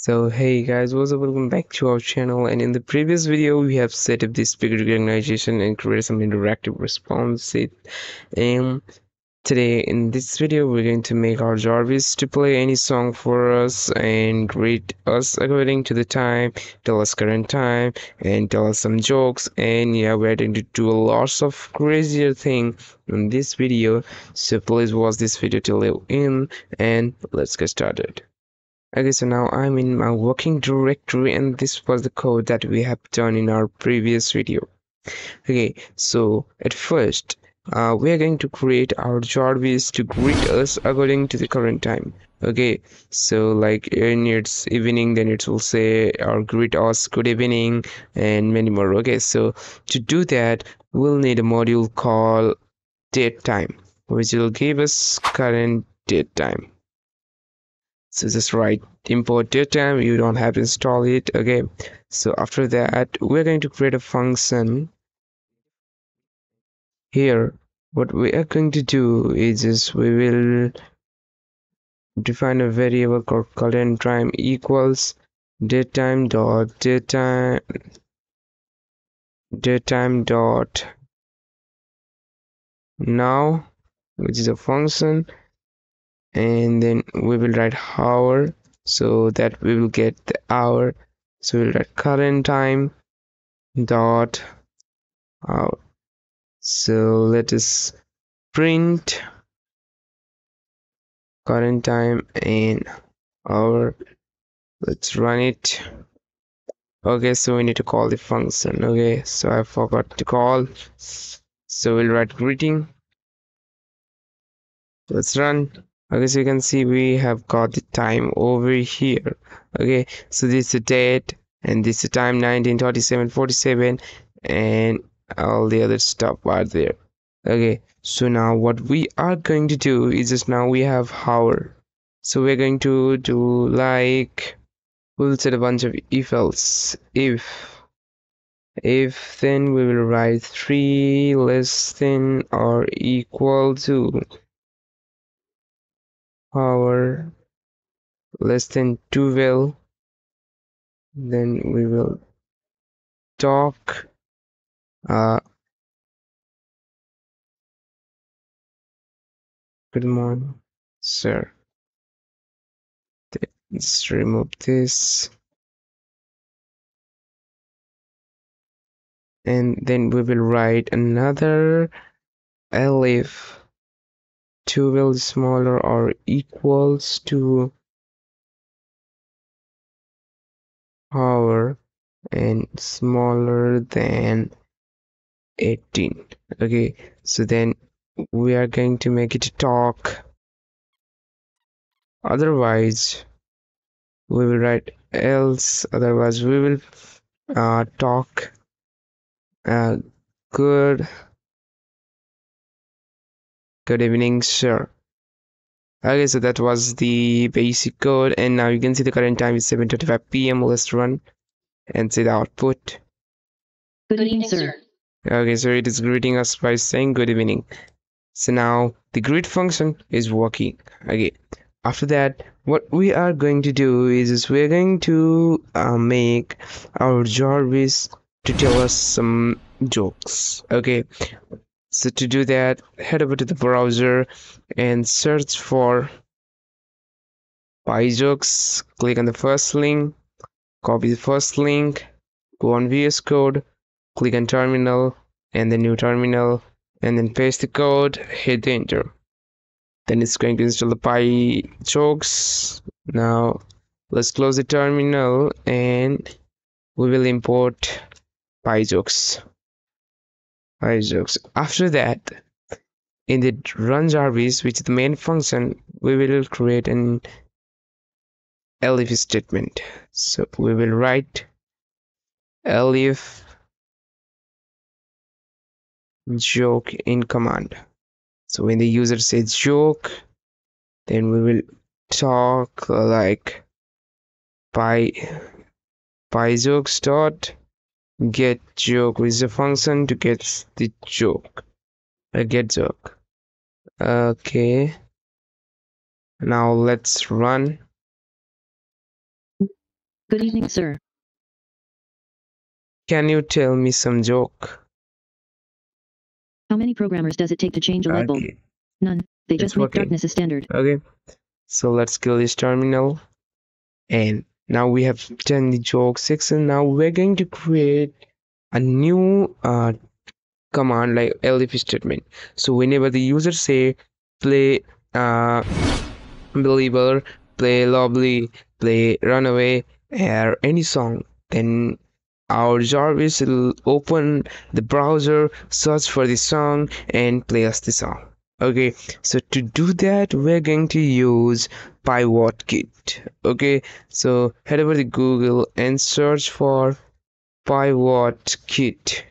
So hey guys, what's up? Welcome back to our channel and in the previous video we have set up this speaker recognition and created some interactive responses and today in this video we're going to make our Jarvis to play any song for us and greet us according to the time, tell us current time and tell us some jokes and yeah we're going to do a lots of crazier thing in this video so please watch this video till the end and let's get started. Okay, so now I'm in my working directory and this was the code that we have done in our previous video. Okay, so at first, uh, we are going to create our Jarvis to greet us according to the current time. Okay, so like in it's evening, then it will say or greet us good evening and many more. Okay, so to do that, we'll need a module called date time, which will give us current date time so just write import datetime you don't have to install it okay? So after that we're going to create a function here. What we are going to do is just we will define a variable called current time equals datetime dot datetime datetime dot. Now which is a function and then we will write hour so that we will get the hour. So we'll write current time dot hour. So let us print current time and hour. Let's run it. Okay so we need to call the function. Okay so i forgot to call. So we'll write greeting. Let's run okay so you can see we have got the time over here. Okay so this is the date and this is the time 1937 47 and all the other stuff are there. Okay so now what we are going to do is just now we have hour so we're going to do like we'll set a bunch of if else if if then we will write 3 less than or equal to power less than 12 then we will talk uh good morning sir. Let's remove this. And then we will write another elif 12 smaller or equals to power and smaller than 18 okay so then we are going to make it talk otherwise we will write else. Otherwise we will uh, talk uh, good good evening sir. Okay so that was the basic code and now you can see the current time is 7:25 p.m let's run and see the output. Good evening sir. Okay so it is greeting us by saying good evening. So now the greet function is working. Okay after that what we are going to do is, we're going to uh, make our jarvis to tell us some jokes. Okay so to do that head over to the browser and search for PyJokes click on the first link copy the first link go on VS Code click on terminal and the new terminal and then paste the code hit enter. Then it's going to install the PyJokes now let's close the terminal and we will import PyJokes jokes. After that, in the run Jarvis, which is the main function, we will create an elif statement. So we will write elif joke in command. So when the user says joke, then we will talk like py pyjokes dot get joke is a function to get the joke a get joke okay now let's run Good evening, sir. Can you tell me some joke? How many programmers does it take to change a light bulb? Okay. None. They It's just make working. darkness a standard. Okay. So let's kill this terminal. And now we have done the joke section. Now we're going to create a new uh, command like elif statement. So whenever the user say play uh, believer, play lovely, play runaway, or any song, then our Jarvis will open the browser, search for the song, and play us the song. Okay, so to do that, we're going to use PyWhatKit. Okay, so head over to Google and search for PyWhatKit.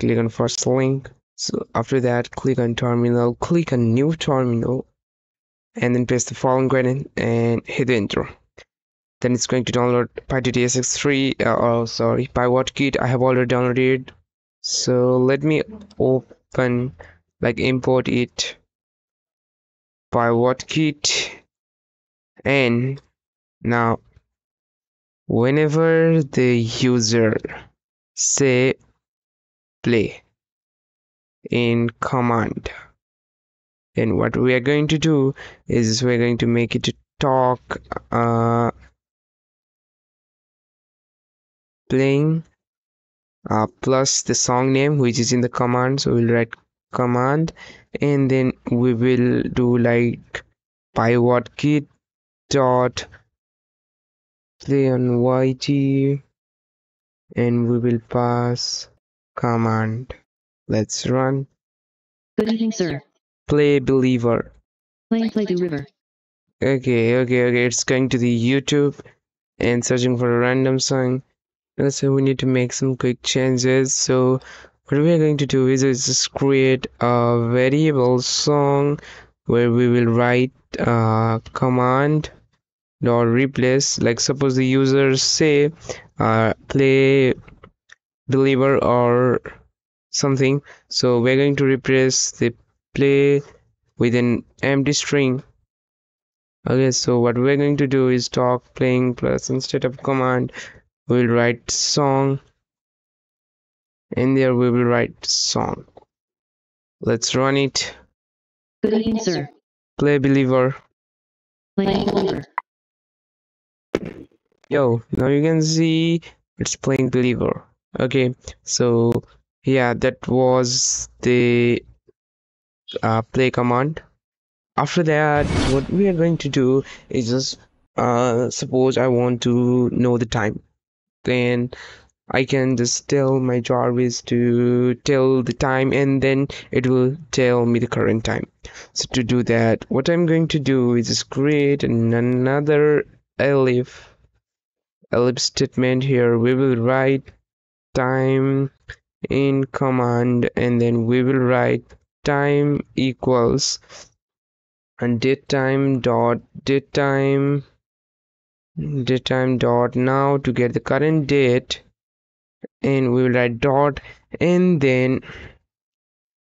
Click on first link. So after that, click on terminal, click on new terminal, and then paste the following guidance and hit enter then it's going to download PyTTSX3 uh, oh sorry PyWhatKit I have already downloaded so let me open like import it PyWhatKit and now whenever the user say play in command then what we are going to do is we're going to make it talk uh playing uh, plus the song name which is in the command. So we'll write command and then we will do like PyWhatKit dot play on yt and we will pass command let's run Good evening, sir. play believer Playing Play the River. okay okay okay it's going to the youtube and searching for a random song let's say we need to make some quick changes so what we are going to do is, is create a variable song where we will write uh, command dot replace. Like suppose the user say uh, play deliver or something. So we're going to replace the play with an empty string. Okay so what we're going to do is talk playing plus instead of command we'll write song and there we will write song. Let's run it. Good play believer. Playing Believer. yo now you can see it's playing believer. Okay so yeah that was the uh, play command. After that what we are going to do is just uh, suppose i want to know the time. Then i can just tell my jarvis to tell the time and then it will tell me the current time. So to do that what i'm going to do is just create another elif elif statement here. We will write time in command and then we will write time equals and date time dot date time date time dot. Now to get the current date and we will write dot and then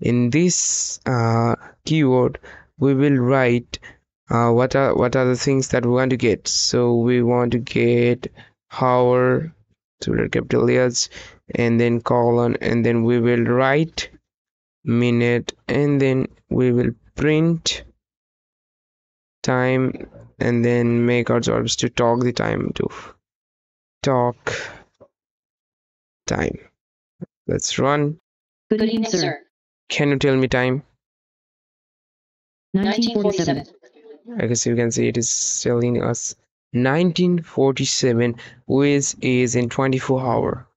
in this uh, keyword we will write uh, what are what are the things that we want to get. So we want to get hour so we'll capital letters and then colon and then we will write minute and then we will print time and then make our Jarvis to talk the time to talk time. Let's run. Good evening, sir. can you tell me time? 1947. I guess you can see it is telling us 1947 which is in 24 hour.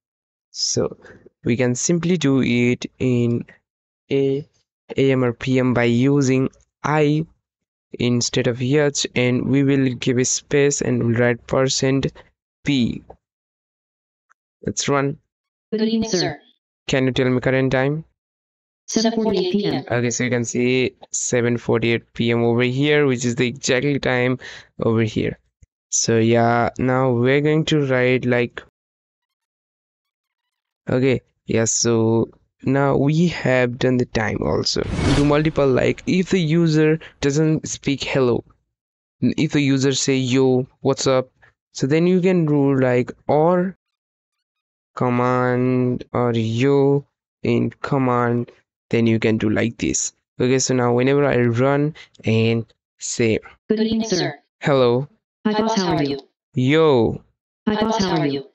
So we can simply do it in a am or pm by using i instead of h and we will give a space and we'll write percent p. Let's run Good evening, sir. can you tell me current time 7:48 p.m. okay so you can see 7:48 p.m. over here which is the exactly time over here so yeah now we're going to write like okay yeah so now we have done the time also do multiple like if the user doesn't speak hello if the user say yo what's up so then you can do like or command or yo in command then you can do like this okay so now whenever i run and say Good evening, sir. hello Hi, boss. How are you? yo Hi, boss. How are you?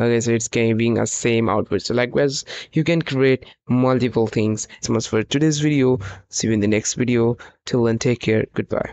okay so it's giving a same output so likewise you can create multiple things so much for today's video see you in the next video till then take care goodbye